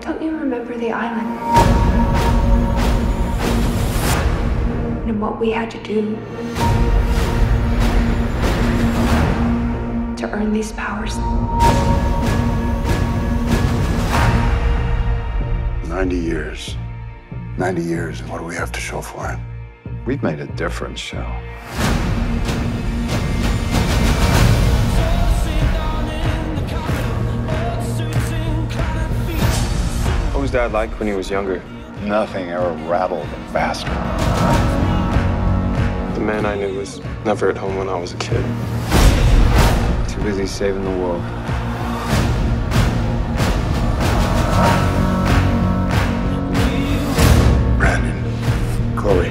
Don't you remember the island? And what we had to do to earn these powers? Ninety years. Ninety years, and what do we have to show for it? We've made a difference, show. Was Dad like when he was younger? Nothing ever rattled him faster. The man I knew was never at home when I was a kid. Too busy saving the world. Brandon, Chloe,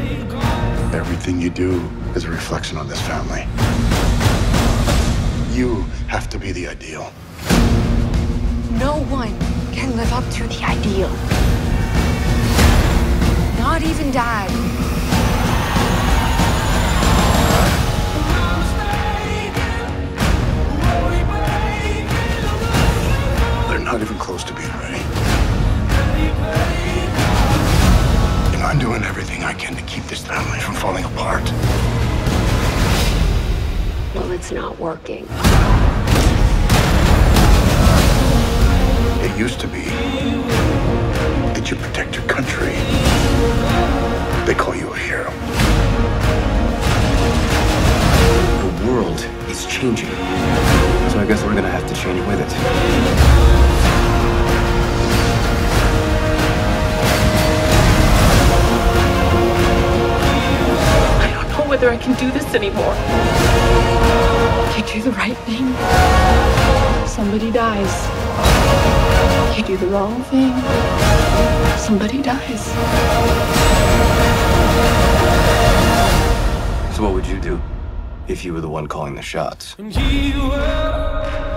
everything you do is a reflection on this family. You have to be the ideal. No one can live up to the ideal. Not even Dad. They're not even close to being ready. And I'm doing everything I can to keep this family from falling apart. Well, it's not working. You protect your country. They call you a hero. The world is changing. So I guess we're gonna have to change with it. I don't know whether I can do this anymore. You do the right thing, somebody dies. You do the wrong thing, somebody dies. So what would you do if you were the one calling the shots? And you were